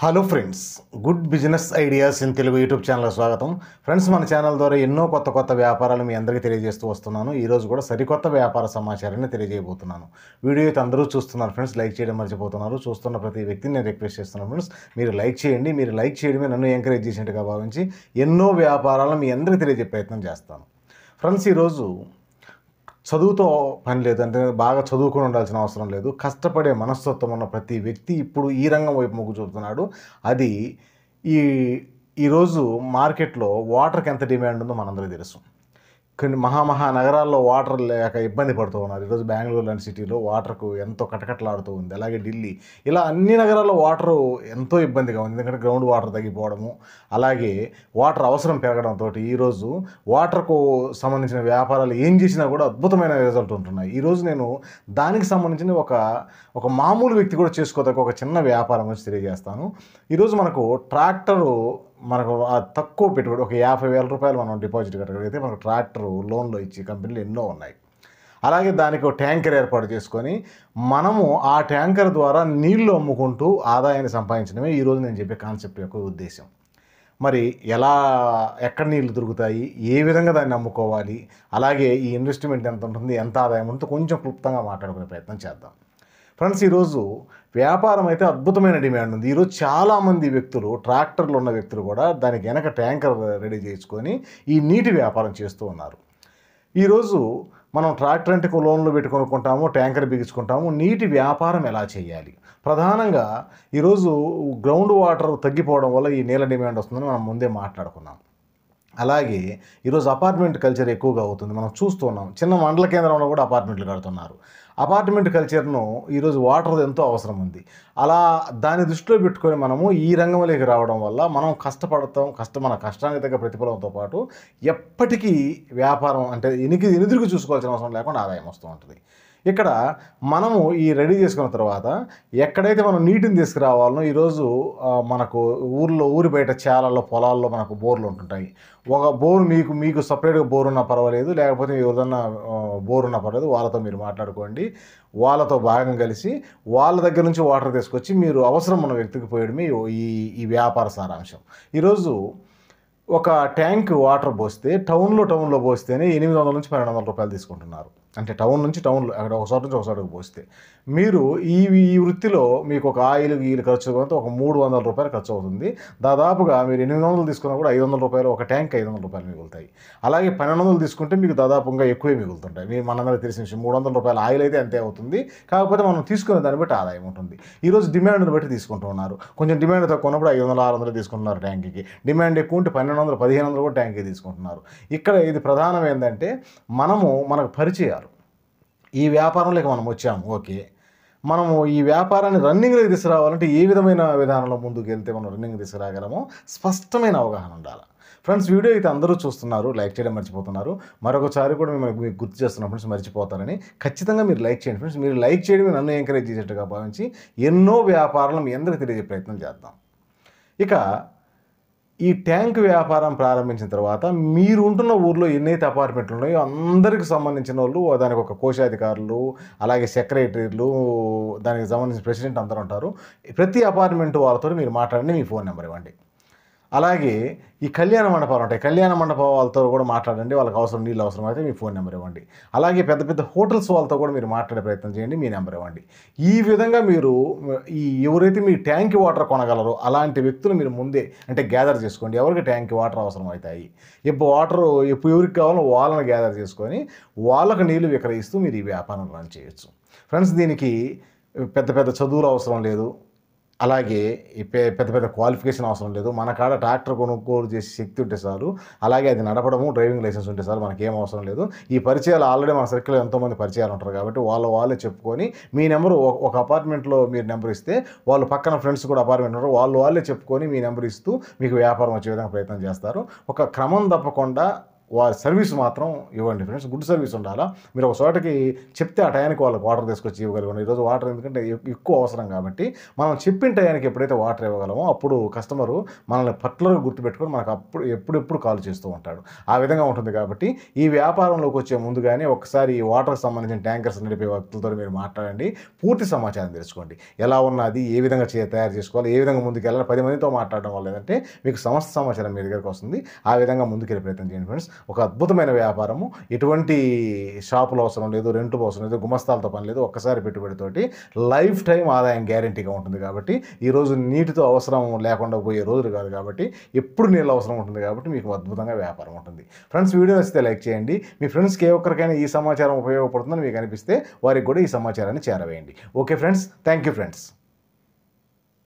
Hello friends good business ideas in Telugu YouTube channel స్వాగతం. Friends మన channel ద్వారా ఎన్నో కొత్త కొత్త వ్యాపారాలు మీ అందరికీ తెలియజేస్తూ వస్తున్నాను. ఈరోజు కూడా సరికొత్త వ్యాపార సమాచారాన్ని తెలియజేయబోతున్నాను. వీడియో అయితే అందరూ చూస్తున్నారు ఫ్రెండ్స్ లైక్ చేయడం మర్చిపోతున్నారు. చూస్తున్న ప్రతి వ్యక్తిని నేను రిక్వెస్ట్ చేస్తున్నాను ఫ్రెండ్స్ మీరు లైక్ చేయండి. మీరు లైక్ చేయడమే నన్ను ఎంకరేజ్ చేసినట్టుగా భావించి ఎన్నో వ్యాపారాలను మీ అందరికీ తెలియజే ప్రయత్నం చేస్తాను. ఫ్రెండ్స్ ఈరోజు చదువుతో పని లేదు అంటే బాగా చదువుకొని ఉండాల్సిన అవసరం లేదు. కష్టపడే మనస్తత్వం ఉన్న ప్రతి వ్యక్తి ఇప్పుడు ఈ రంగం వైపు మొగ్గు చూపుతున్నాడు. అది ఈ ఈరోజు మార్కెట్లో వాటర్కి ఎంత డిమాండ్ ఉందో మనందరికీ తెలుసు. కొన్ని మహామహా నగరాల్లో వాటర్ లేక ఇబ్బంది పడుతూ ఉన్నారు. ఈరోజు బెంగళూరు లాంటి సిటీలో వాటర్కు ఎంతో కటకటలాడుతూ ఉంది. అలాగే ఢిల్లీ. ఇలా అన్ని నగరాల్లో వాటర్ ఎంతో ఇబ్బందిగా ఉంది. ఎందుకంటే గ్రౌండ్ వాటర్ తగ్గిపోవడము అలాగే వాటర్ అవసరం పెరగడంతో ఈరోజు వాటర్కు సంబంధించిన వ్యాపారాలు ఏం చేసినా కూడా అద్భుతమైన రిజల్ట్ ఉంటున్నాయి. ఈరోజు నేను దానికి సంబంధించిన ఒక ఒక మామూలు వ్యక్తి కూడా చేసుకోదగ్గ ఒక చిన్న వ్యాపారం గురించి తెలియజేస్తాను. ఈరోజు మనకు ట్రాక్టరు మనకు తక్కువ పెట్టుబడి ఒక యాభై వేల రూపాయలు మనం డిపాజిట్ కట్టగలిగితే మనకు ట్రాక్టర్ లోన్లో ఇచ్చే కంపెనీలు ఎన్నో ఉన్నాయి. అలాగే దానికి ఒక ట్యాంకర్ ఏర్పాటు చేసుకొని మనము ఆ ట్యాంకర్ ద్వారా నీళ్ళు అమ్ముకుంటూ ఆదాయాన్ని సంపాదించడమే ఈరోజు నేను చెప్పే కాన్సెప్ట్ యొక్క ఉద్దేశం. మరి ఎలా ఎక్కడ నీళ్ళు దొరుకుతాయి ఏ విధంగా దాన్ని అమ్ముకోవాలి అలాగే ఈ ఇన్వెస్ట్మెంట్ ఎంత ఉంటుంది ఎంత ఆదాయం ఉంటుందో కొంచెం క్లుప్తంగా మాట్లాడుకునే ప్రయత్నం చేద్దాం. ఫ్రెండ్స్ ఈరోజు వ్యాపారం అయితే అద్భుతమైన డిమాండ్ ఉంది. ఈరోజు చాలామంది వ్యక్తులు ట్రాక్టర్లు ఉన్న వ్యక్తులు కూడా దానికి వెనక ట్యాంకర్ రెడీ చేసుకొని ఈ నీటి వ్యాపారం చేస్తూ ఉన్నారు. ఈరోజు మనం ట్రాక్టర్ అంటే లోన్లు పెట్టుకొనుకుంటాము ట్యాంకర్ బిగించుకుంటాము నీటి వ్యాపారం ఎలా చేయాలి? ప్రధానంగా ఈరోజు గ్రౌండ్ వాటర్ తగ్గిపోవడం వల్ల ఈ నీళ్ళ డిమాండ్ వస్తుందని మనం ముందే మాట్లాడుకున్నాం. అలాగే ఈరోజు అపార్ట్మెంట్ కల్చర్ ఎక్కువగా అవుతుంది. మనం చూస్తున్నాం చిన్న మండల కేంద్రంలో కూడా అపార్ట్మెంట్లు కడుతున్నారు. అపార్ట్మెంట్ కల్చర్ను ఈరోజు వాటర్ ఎంతో అవసరం ఉంది. అలా దాని దృష్టిలో పెట్టుకొని మనము ఈ రంగంలోకి రావడం వల్ల మనం కష్టపడతాం కష్ట మన కష్టానికి తగ్గ ప్రతిఫలంతో పాటు ఎప్పటికీ వ్యాపారం అంటే ఎనికి ఎనుదిరిగి చూసుకోవాల్సిన అవసరం లేకుండా ఆదాయం వస్తూ ఉంటుంది. ఇక్కడ మనము ఈ రెడీ చేసుకున్న తర్వాత ఎక్కడైతే మనం నీటిని తీసుకురావాలనో ఈరోజు మనకు ఊర్లో ఊరి బయట చేలల్లో పొలాల్లో మనకు బోర్లు ఉంటుంటాయి. ఒక బోర్ మీకు మీకు సపరేట్గా బోర్ ఉన్నా పర్వాలేదు. లేకపోతే ఏదన్నా బోర్ ఉన్నా పర్వాలేదు. వాళ్ళతో మీరు మాట్లాడుకోండి. వాళ్ళతో భాగం కలిసి వాళ్ళ దగ్గర నుంచి వాటర్ తీసుకొచ్చి మీరు అవసరం ఉన్న వ్యక్తికి పోయడమే ఈ ఈ వ్యాపార సారాంశం. ఈరోజు ఒక ట్యాంక్ వాటర్ పోస్తే టౌన్లో టౌన్లో పోస్తేనే ఎనిమిది వందల నుంచి పన్నెండు వందల రూపాయలు తీసుకుంటున్నారు. అంటే టౌన్ నుంచి టౌన్లో అక్కడ ఒకసారి నుంచి ఒకసారికి పోస్తే. మీరు ఈ ఈ వృత్తిలో మీకు ఒక ఆయిల్ గీలు ఖర్చు కొంత ఒక మూడు వందల రూపాయలు ఖర్చు అవుతుంది. దాదాపుగా మీరు ఎనిమిది వందలు తీసుకున్నా కూడా ఐదు వందల రూపాయలు ఒక ట్యాంక్ ఐదు వందల రూపాయలు మిగులుతాయి. అలాగే పన్నెండు వందలు తీసుకుంటే మీకు దాదాపుగా ఎక్కువే మిగులుతుంటాయి. మీ మనందరికీ తెలిసిన విషయం మూడు వందల రూపాయల ఆయిల్ అయితే అంతే అవుతుంది. కాకపోతే మనం తీసుకునే దాన్ని బట్టి ఆదాయం ఉంటుంది. ఈరోజు డిమాండ్ని బట్టి తీసుకుంటున్నారు కొంచెం డిమాండ్ తక్కువ ఉన్నప్పుడు ఐదు వందల ఆరు వందలు తీసుకుంటున్నారు ట్యాంక్కి. డిమాండ్ ఎక్కువ ఉంటే పన్నెండు వందలు పదిహేను వందలు కూడా ట్యాంక్కి తీసుకుంటున్నారు. ఇక్కడ ఇది ప్రధానం ఏంటంటే మనము మనకు పరిచయాలు. ఈ వ్యాపారంలోకి మనం వచ్చాము. ఓకే. మనము ఈ వ్యాపారాన్ని రన్నింగ్లోకి తీసుకురావాలంటే ఏ విధమైన విధానంలో ముందుకు వెళ్తే మనం రన్నింగ్ తీసుకురాగలమో స్పష్టమైన అవగాహన ఉండాలి. ఫ్రెండ్స్ వీడియో అయితే అందరూ చూస్తున్నారు. లైక్ చేయడం మర్చిపోతున్నారు. మరొకసారి కూడా మేము మీకు గుర్తు చేస్తున్నాం ఫ్రెండ్స్ మర్చిపోతారని ఖచ్చితంగా మీరు లైక్ చేయండి ఫ్రెండ్స్. మీరు లైక్ చేయడమే నన్ను ఎంకరేజ్ చేసేట్టుగా భావించి ఎన్నో వ్యాపారాలను మీ అందరికీ తెలియజే ప్రయత్నం చేద్దాం. ఇక ఈ ట్యాంక్ వ్యాపారం ప్రారంభించిన తర్వాత మీరు ఉంటున్న ఊర్లో ఎన్నైతే అపార్ట్మెంట్లు ఉన్నాయో అందరికి సంబంధించిన వాళ్ళు దానికి ఒక కోశాధికారులు అలాగే సెక్రటరీలు దానికి సంబంధించిన ప్రెసిడెంట్ అందరూ ఉంటారు. ప్రతి అపార్ట్మెంట్ వాళ్ళతో మీరు మాట్లాడండి మీ ఫోన్ నెంబర్ ఇవ్వండి. అలాగే ఈ కళ్యాణ మండపాలు ఉంటాయి. కళ్యాణ మండపం వాళ్ళతో కూడా మాట్లాడండి. వాళ్ళకి అవసరం నీళ్ళు అవసరం అయితే మీ ఫోన్ నెంబర్ ఇవ్వండి. అలాగే పెద్ద పెద్ద హోటల్స్ వాళ్ళతో కూడా మీరు మాట్లాడే ప్రయత్నం చేయండి. మీ నెంబర్ ఇవ్వండి. ఈ విధంగా మీరు ఈ ఎవరైతే మీ ట్యాంక్ వాటర్ కొనగలరో అలాంటి వ్యక్తులు మీరు ముందే అంటే గ్యాదర్ చేసుకోండి. ఎవరికి ట్యాంక్ వాటర్ అవసరం అవుతాయి ఇప్పుడు వాటర్ ఎప్పుడు ఎవరికి కావాలో వాళ్ళని గ్యాదర్ చేసుకొని వాళ్ళకు నీళ్ళు విక్రయిస్తూ మీరు ఈ వ్యాపారం రన్ చేయొచ్చు. ఫ్రెండ్స్ దీనికి పెద్ద పెద్ద చదువులు అవసరం లేదు. అలాగే పెద్ద పెద్ద క్వాలిఫికేషన్ అవసరం లేదు. మన కాడ ట్రాక్టర్ కొనుగోలు చేసే శక్తి ఉంటే చాలు. అలాగే అది నడపడము డ్రైవింగ్ లైసెన్స్ ఉంటే చాలు మనకి ఏం అవసరం లేదు. ఈ పరిచయాలు ఆల్రెడీ మన సర్కిల్లో ఎంతోమంది పరిచయాలు ఉంటారు కాబట్టి వాళ్ళ వాళ్ళే చెప్పుకొని మీ నెంబర్ ఒక అపార్ట్మెంట్లో మీరు నెంబర్ ఇస్తే వాళ్ళు పక్కన ఫ్రెండ్స్ కూడా అపార్ట్మెంట్ ఉంటారు. వాళ్ళు వాళ్ళే చెప్పుకొని మీ నెంబర్ ఇస్తూ మీకు వ్యాపారం వచ్చే విధంగా ప్రయత్నం చేస్తారు. ఒక క్రమం తప్పకుండా వారి సర్వీస్ మాత్రం ఇవ్వండి ఫ్రెండ్స్ గుడ్ సర్వీస్ ఉండాలా? మీరు ఒక చోటకి చెప్తే ఆ టయానికి వాళ్ళకి వాటర్ తీసుకొచ్చి ఇవ్వగలగండి. ఈరోజు వాటర్ ఎందుకంటే ఎక్కువ అవసరం కాబట్టి మనం చెప్పిన టయానికి ఎప్పుడైతే వాటర్ ఇవ్వగలమో అప్పుడు కస్టమరు మనల్ని పర్టికులర్గా గుర్తుపెట్టుకొని మనకు అప్పుడు ఎప్పుడెప్పుడు కాల్ చేస్తూ ఉంటాడు. ఆ విధంగా ఉంటుంది కాబట్టి ఈ వ్యాపారంలోకి వచ్చే ముందుగానే ఒకసారి ఈ వాటర్కి సంబంధించిన ట్యాంకర్స్ నడిపే వ్యక్తులతో మీరు మాట్లాడండి. పూర్తి సమాచారం తెలుసుకోండి. ఎలా ఉన్నది ఏ విధంగా చే తయారు చేసుకోవాలి ఏ విధంగా ముందుకు వెళ్ళాలి పది మందితో మాట్లాడడం వల్ల ఏంటంటే మీకు సమస్త సమాచారం మీ దగ్గరకు వస్తుంది. ఆ విధంగా ముందుకెళ్ళే ప్రయత్నం చేయండి ఫ్రెండ్స్ ఒక అద్భుతమైన వ్యాపారము. ఎటువంటి షాపులు అవసరం లేదు రెంట్లు అవసరం లేదు గుమస్తాలతో పని లేదు ఒక్కసారి పెట్టుబడితోటి లైఫ్ టైం ఆదాయం గ్యారంటీగా ఉంటుంది కాబట్టి ఈరోజు నీటితో అవసరం లేకుండా పోయే రోజులు కాదు కాబట్టి ఎప్పుడు నీళ్ళు అవసరం ఉంటుంది కాబట్టి మీకు అద్భుతంగా వ్యాపారం ఉంటుంది. ఫ్రెండ్స్ వీడియో నచ్చితే లైక్ చేయండి. మీ ఫ్రెండ్స్కి ఏ ఒక్కరికైనా ఈ సమాచారం ఉపయోగపడుతుందని మీకు అనిపిస్తే వారికి కూడా ఈ సమాచారాన్ని చేరవేయండి. Okay friends thank you friends.